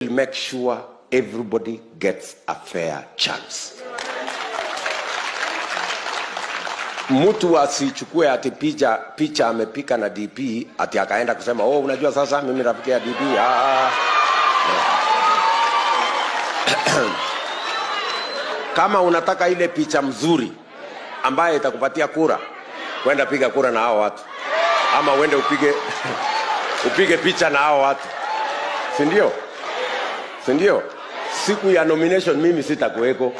will make sure everybody gets a fair chance. Mtu asichukue ati picha picha amepika na DP ati akaenda kusema oh, unajua sasa mimi rafiki ya DP. Ah, kama unataka ile picha mzuri ambaye itakupatia kura, kwenda piga kura na hao watu, ama uende upige upige picha na hao watu, si ndio? Si ndio? Siku ya nomination mimi sitakuweko,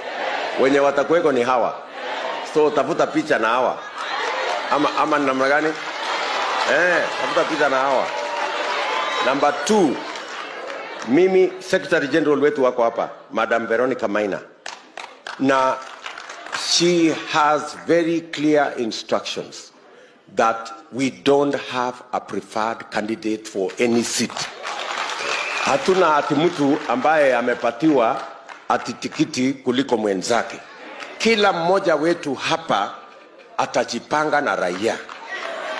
wenye watakuweko ni hawa, so tafuta picha na hawa, ama ama namna gani? Eh, tafuta picha na hawa. Number two, mimi secretary general wetu wako hapa, Madam Veronica Maina, na she has very clear instructions that we don't have a preferred candidate for any seat. Hatuna ati mtu ambaye amepatiwa ati tikiti kuliko mwenzake. Kila mmoja wetu hapa atajipanga na raia,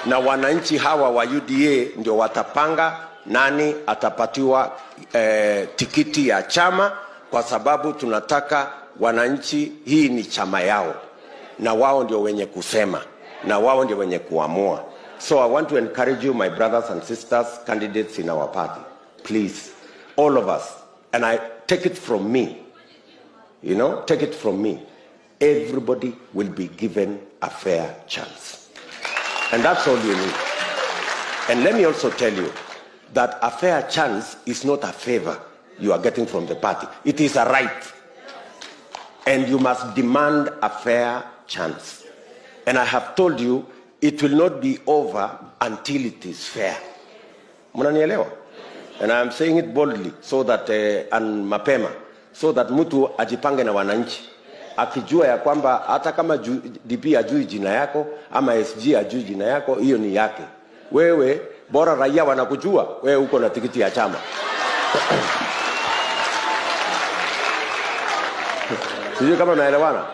na wananchi hawa wa UDA ndio watapanga nani atapatiwa eh, tikiti ya chama, kwa sababu tunataka wananchi, hii ni chama yao, na wao ndio wenye kusema. Na wao ndio wenye kuamua. So I want to encourage you, my brothers and sisters, candidates in our party, please, all of us, and I take it from me, you know, take it from me, everybody will be given a fair chance. And that's all you need. And let me also tell you that a fair chance is not a favor you are getting from the party. It is a right. And you must demand a fair chance. And I have told you, it will not be over until it is fair. Mnanielewa? And I'm saying it boldly so that uh, and mapema so that mtu ajipange na wananchi akijua ya kwamba hata kama ju, DP ajui jina yako ama SG ajui jina yako, hiyo ni yake. Wewe bora raia wanakujua wewe uko na tikiti ya chama. Sijui kama naelewana.